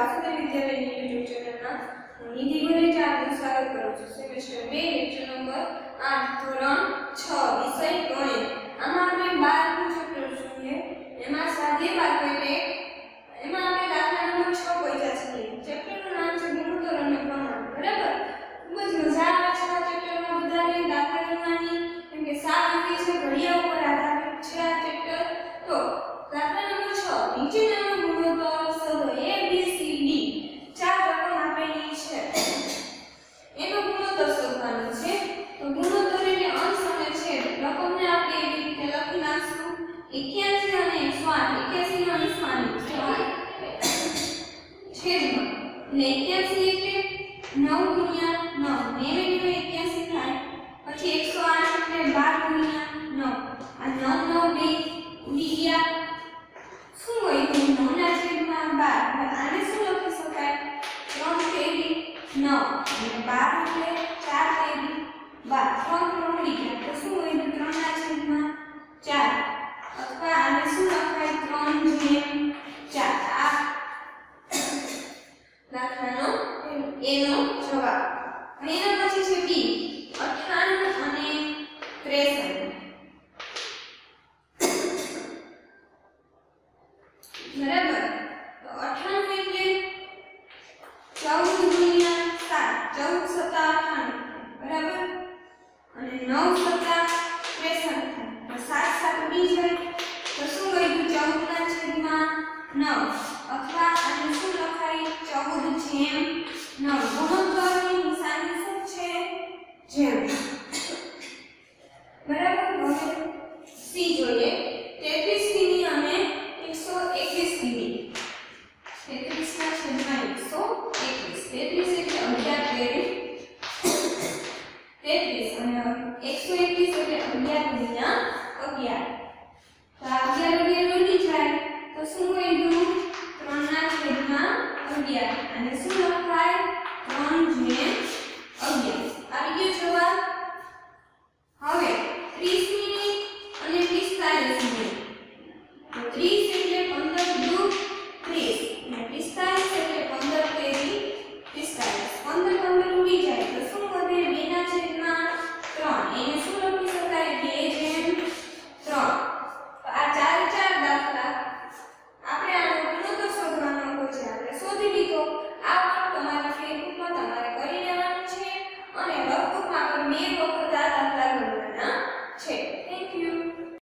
Vasudev વિદ્યાલયની YouTube ચેનલમાં હું નિધિ ગુરેજા આપનું સ્વાગત કરું છું. સેમેસ્ટર બે લેક્ચર નંબર આઠ ધોરણ છ વિષય ગણિત. એટલે 81 એટલે નવ ગુણ્યા 9 9 એટલે 81 થાય, પછી 108 એટલે બાર ગુણ્યા નવ. આ 9 9 બે ઉડી શું હોય? તો 9 ના છેદમાં 12 આને શું લખી શકાય? ત્રણ તેરી નવ. અને 12 એટલે 4 તેરી 12 ત્રણ ત્રણ ઉડી ગયા તો શું હોય તો 3 ના છેદમાં 4 અથવા આને શું લખાય 3 જેમ 4 આ દાખલાનો એનો જવાબ. અને એના પછી છે બી. 58 અને 63 બરાબર? તો 98 એટલે 14 ગુણ્યા 7 14 સત્તા 98 બરાબર? અને 9 સત્તા 63 થાય. તો 7 7 ઉડી જાય. તો શું વધ્યું 14 ના છેદમાં 9 જેમ નો, ગુણોત્તરની છે? જેમ. બરાબર? હવે સી જોઈએ. 33 કિમી અને 121 કિમી 33 ના છેદમાં 121 33 એટલે 11 તેરી. 33 અને 121 એટલે 11 ગુણ્યા 11 અને શું લખાય 3 11 આવી ગયો જવાબ? હવે 30 મિનિટ અને 45 મિનિટ. તો 30 એટલે 15 દુ 30 અને 45 એટલે 15 તેરી 45 15 તમે